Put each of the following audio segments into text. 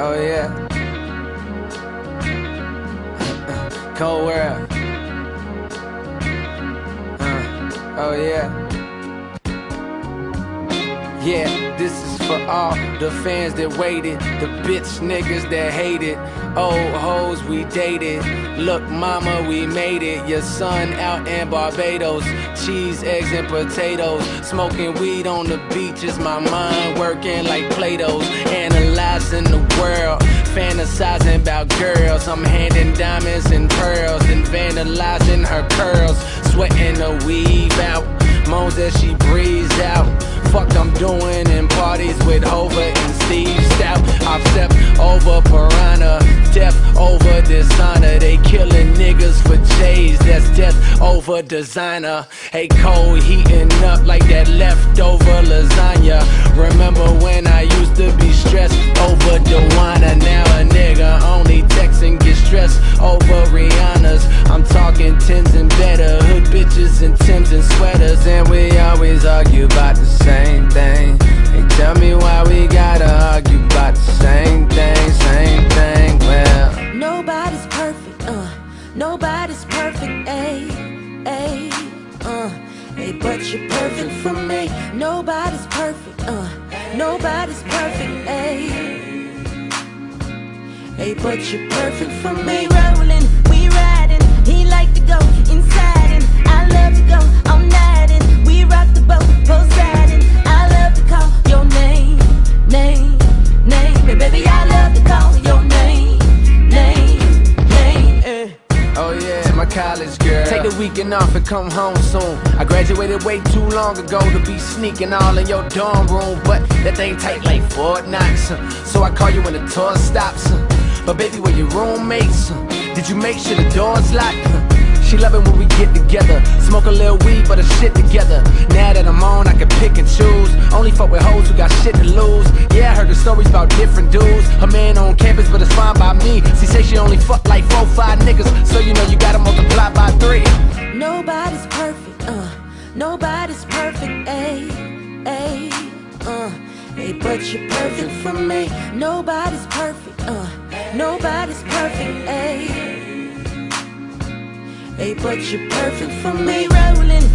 Oh yeah. Cold world. Uh, oh yeah. Yeah, this is for all the fans that waited, the bitch niggas that hated, old hoes we dated. Look, mama, we made it. Your son out in Barbados, cheese, eggs, and potatoes. Smoking weed on the beach is my mind working like Play-Dohs. Analyzing the world, fantasizing about girls. I'm handing diamonds and pearls and vandalizing her curls, sweating the weave out. Moans as she breathes out. Fuck I'm doing in parties with Hova and Steve Stoute. I've stepped over piranha, death over dishonor. They killing niggas for J's, that's death over designer. Hey Cole heating up like that leftover lasagna. For me. Nobody's perfect, uh. Nobody's perfect, ayy. Hey, but you're perfect for me. Rolling, Weekend off and come home soon. I graduated way too long ago to be sneaking all in your dorm room, but that thing tight like Fort Knox. uh, So I call you when the tour stops. But baby, where your roommates? Did you make sure the doors locked? She love when we get together. Smoke a little weed, but a shit together. Now that I'm on, I can pick and choose. Only fuck with hoes who got shit to lose. Yeah, I heard the stories about different dudes. Her man on campus, but it's fine by me. She say she only fuck like four, five niggas. So you know you gotta multiply by three. But you're perfect for me. Nobody's perfect, uh. Nobody's perfect, ayy. Hey, but you're perfect for me. Rolling,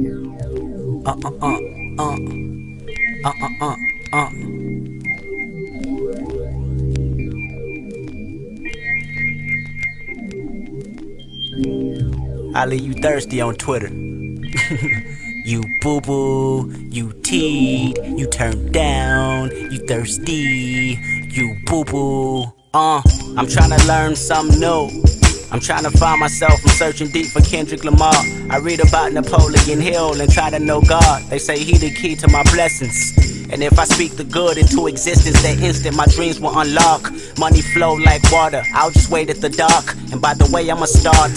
Uh uh uh uh uh uh uh uh. I leave you thirsty on Twitter. you boo boo, you teed, you turned down, you thirsty, you boo boo. Uh, I'm trying to learn something new. I'm trying to find myself, I'm searching deep for Kendrick Lamar. I read about Napoleon Hill and try to know God. They say he the key to my blessings. And if I speak the good into existence, that instant my dreams will unlock. Money flow like water, I'll just wait at the dock. And by the way, I'ma start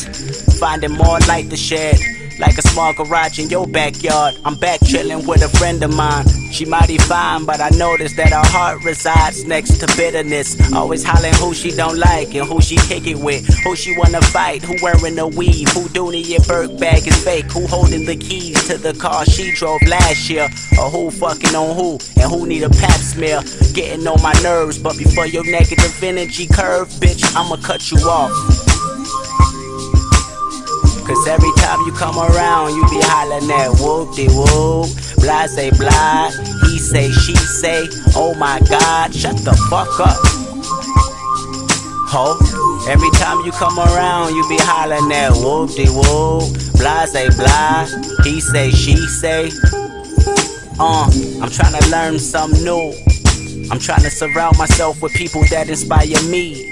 finding more light to shed. Like a small garage in your backyard. I'm back chilling with a friend of mine. She mighty fine, but I noticed that her heart resides next to bitterness. Always hollering who she don't like and who she kick it with. Who she wanna fight, who wearing a weave, who Dooney & Bourke bag is fake, who holding the keys to the car she drove last year, or who fucking on who, and who need a pap smear. Getting on my nerves, but before your negative energy curve, bitch, I'ma cut you off. Cause every time you come around, you be hollering at whoop de whoop, blah say blah, he say, she say, oh my god, shut the fuck up. Ho, every time you come around, you be hollering at whoop de whoop, blah say blah, he say, she say. Uh, I'm trying to learn something new. I'm trying to surround myself with people that inspire me.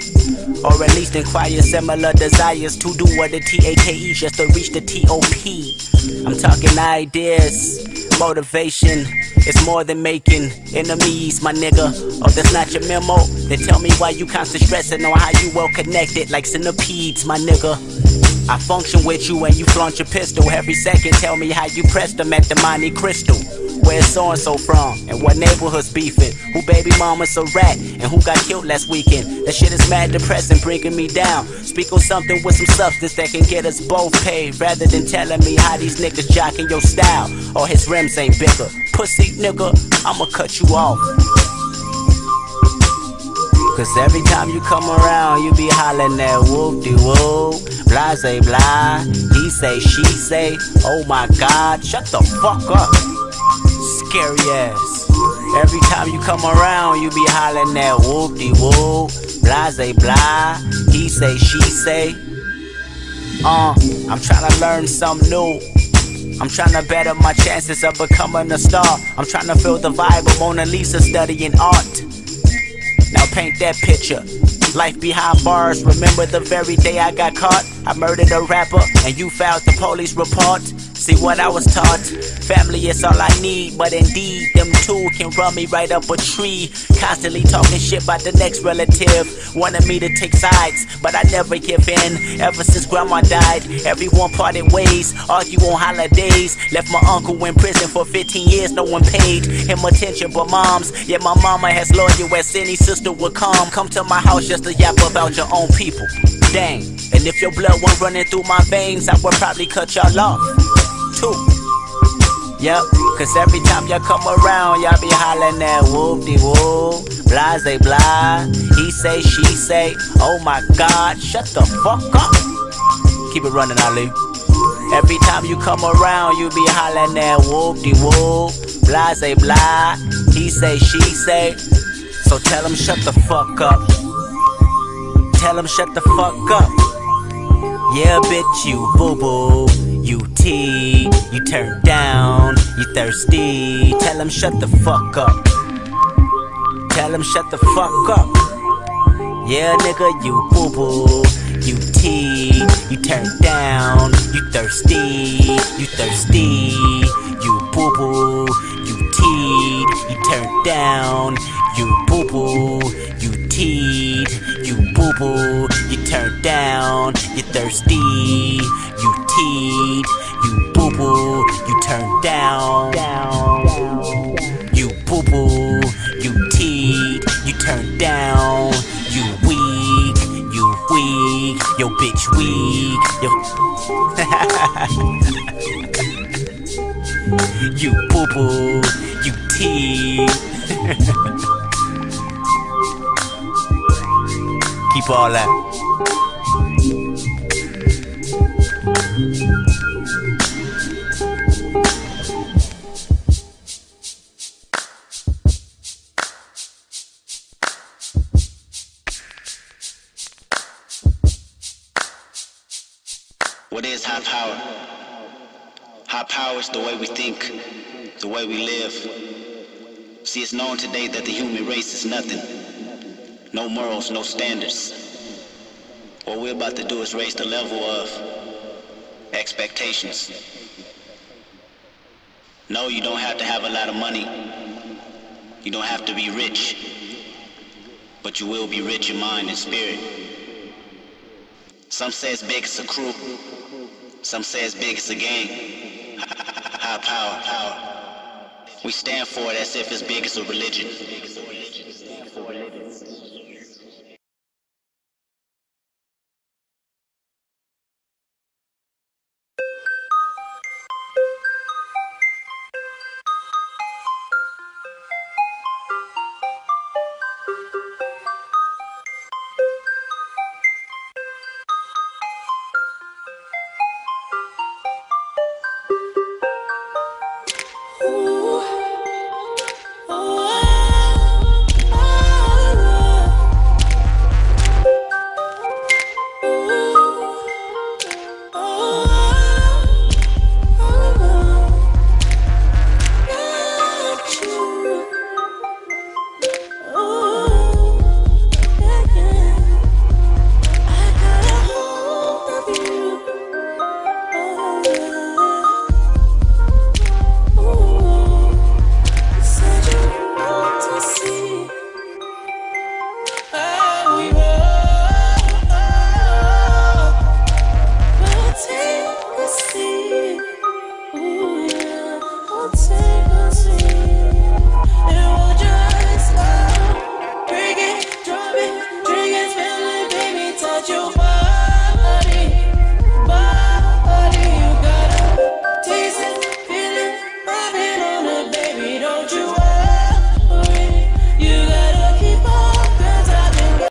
Or at least inquire similar desires to do what the T-A-K-E just to reach the TOP. I'm talking ideas, motivation. It's more than making enemies, my nigga. Oh, that's not your memo. Then tell me why you constant stressing on how you well connected like centipedes, my nigga. I function with you and you flaunt your pistol every second. Tell me how you pressed them at the Monte Crystal. Where's so and so from? And what neighborhood's beefing? Who baby mama's a rat? And who got killed last weekend? That shit is mad depressing, bringing me down. Speak on something with some substance that can get us both paid. Rather than telling me how these niggas jocking your style. Or his rims ain't bigger. Pussy nigga, I'ma cut you off. Cause every time you come around, you be hollering that whoop de whoop, blase blah. He say, she say, oh my god, shut the fuck up. Scary ass. Every time you come around, you be hollering that whoop de whoop, blase blah. He say, she say. Uh, I'm trying to learn something new. I'm trying to better my chances of becoming a star. I'm trying to feel the vibe of Mona Lisa studying art. Now paint that picture. Life behind bars. Remember the very day I got caught? I murdered a rapper and you filed the police report. See what I was taught? Family is all I need, but indeed, them two can run me right up a tree. Constantly talking shit about the next relative. Wanted me to take sides, but I never give in. Ever since grandma died, everyone parted ways. Argue on holidays. Left my uncle in prison for 15 years, no one paid him attention but moms. Yeah, my mama has loyal as any sister would come. Come to my house just to yap about your own people. Dang. And if your blood were running through my veins, I would probably cut y'all off. Too. Yep, cause every time y'all come around, y'all be hollering that whoop de whoop, blase blah. He say, she say, oh my god, shut the fuck up. Keep it running, Ali. Every time you come around, you be hollering that whoop de whoop, blase blah. He say, she say, so tell him shut the fuck up. Tell him shut the fuck up. Yeah, bitch, you boo boo. You T, you turn down, you thirsty. Tell him shut the fuck up. Tell him shut the fuck up. Yeah, nigga, you boo boo. You T, you turn down, you thirsty, you thirsty. You boo boo. You T, you turn down, you boo boo. You T, you boo boo. You turn down, you thirsty. Yo. you boo boo, you teed. Keep all that. What is high power? High power is the way we think, the way we live. See, it's known today that the human race is nothing. No morals, no standards. What we're about to do is raise the level of expectations. No, you don't have to have a lot of money. You don't have to be rich. But you will be rich in mind and spirit. Some say it's big as a crew. Some say it's big as a gang. High power, power. We stand for it as if it's big as a religion.